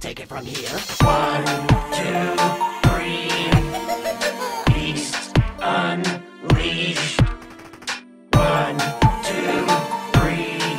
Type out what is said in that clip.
We'll take it from here. One, two, three. Beast unleashed. One, two, three.